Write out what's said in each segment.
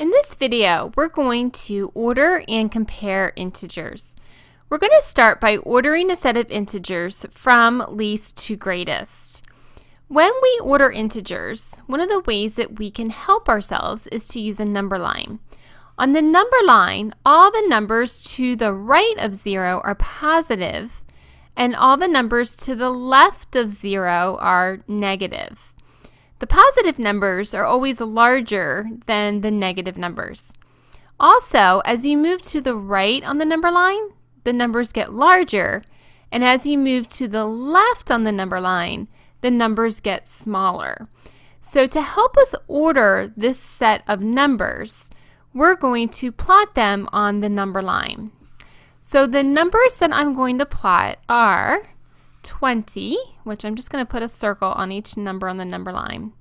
In this video, we're going to order and compare integers. We're going to start by ordering a set of integers from least to greatest. When we order integers, one of the ways that we can help ourselves is to use a number line. On the number line, all the numbers to the right of 0 are positive, and all the numbers to the left of 0 are negative. The positive numbers are always larger than the negative numbers. Also, as you move to the right on the number line, the numbers get larger, and as you move to the left on the number line, the numbers get smaller. So to help us order this set of numbers, we're going to plot them on the number line. So the numbers that I'm going to plot are 20, which I'm just going to put a circle on each number on the number line,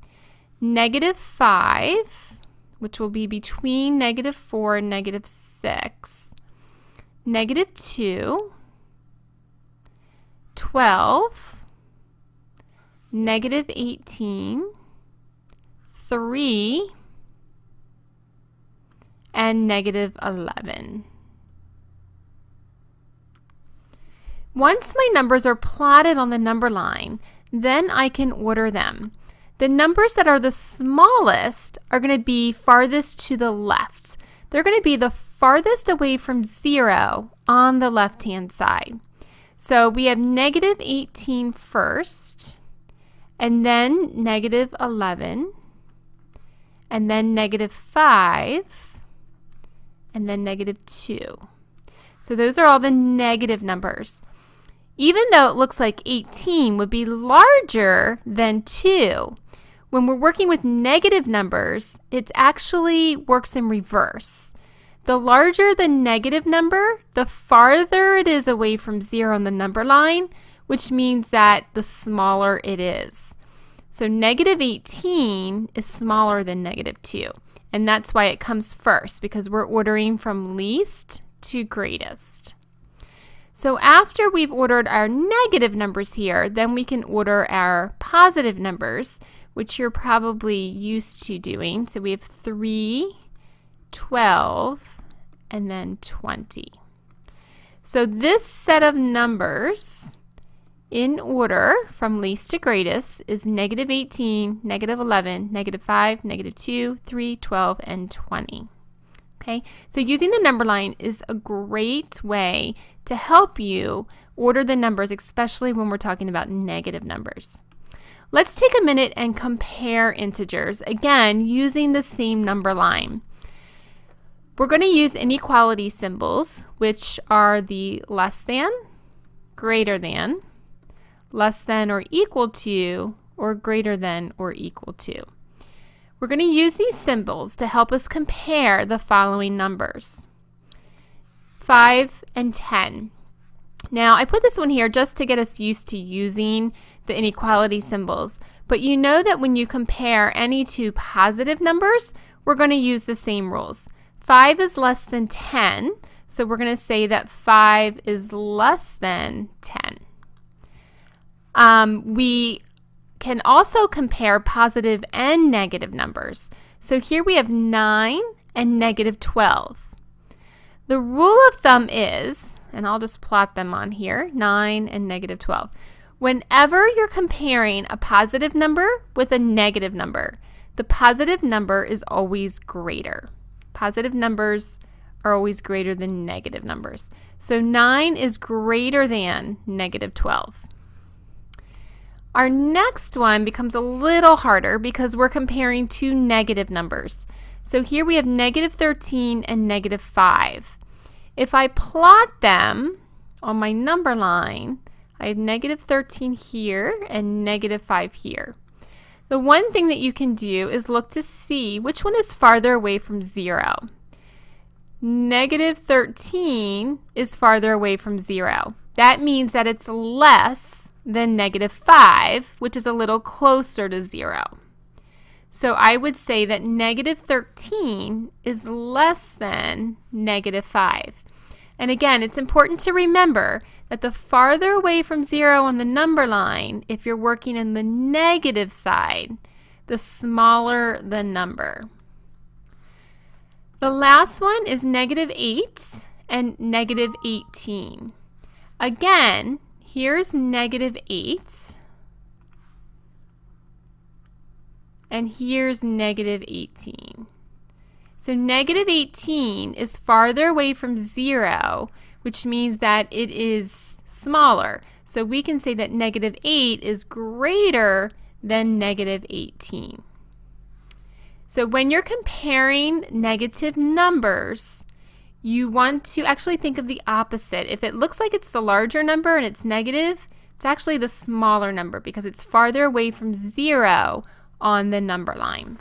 negative 5, which will be between negative 4 and negative 6, negative 2, 12, negative 18, 3, and negative 11. Once my numbers are plotted on the number line, then I can order them. The numbers that are the smallest are going to be farthest to the left. They're going to be the farthest away from zero on the left-hand side. So we have negative 18 first, and then negative 11, and then negative 5, and then negative 2. So those are all the negative numbers even though it looks like 18 would be larger than 2, when we're working with negative numbers, it actually works in reverse. The larger the negative number, the farther it is away from 0 on the number line, which means that the smaller it is. So negative 18 is smaller than negative 2. And that's why it comes first, because we're ordering from least to greatest. So after we've ordered our negative numbers here, then we can order our positive numbers, which you're probably used to doing. So we have 3, 12, and then 20. So this set of numbers in order from least to greatest is negative 18, negative 11, negative 5, negative 2, 3, 12, and 20. Okay, so using the number line is a great way to help you order the numbers, especially when we're talking about negative numbers. Let's take a minute and compare integers, again, using the same number line. We're going to use inequality symbols, which are the less than, greater than, less than or equal to, or greater than or equal to. We're going to use these symbols to help us compare the following numbers. 5 and 10. Now, I put this one here just to get us used to using the inequality symbols, but you know that when you compare any two positive numbers, we're going to use the same rules. 5 is less than 10, so we're going to say that 5 is less than 10. Um, we can also compare positive and negative numbers. So here we have 9 and negative 12. The rule of thumb is, and I'll just plot them on here, 9 and negative 12. Whenever you're comparing a positive number with a negative number, the positive number is always greater. Positive numbers are always greater than negative numbers. So 9 is greater than negative 12. Our next one becomes a little harder because we're comparing two negative numbers. So here we have negative 13 and negative 5. If I plot them on my number line, I have negative 13 here and negative 5 here. The one thing that you can do is look to see which one is farther away from 0. Negative 13 is farther away from 0. That means that it's less than negative 5, which is a little closer to 0. So I would say that negative 13 is less than negative 5. And again, it's important to remember that the farther away from 0 on the number line, if you're working in the negative side, the smaller the number. The last one is negative 8 and negative 18. Again, here's negative 8 and here's negative 18. So negative 18 is farther away from 0, which means that it is smaller. So we can say that negative 8 is greater than negative 18. So when you're comparing negative numbers, you want to actually think of the opposite. If it looks like it's the larger number and it's negative, it's actually the smaller number because it's farther away from 0 on the number line.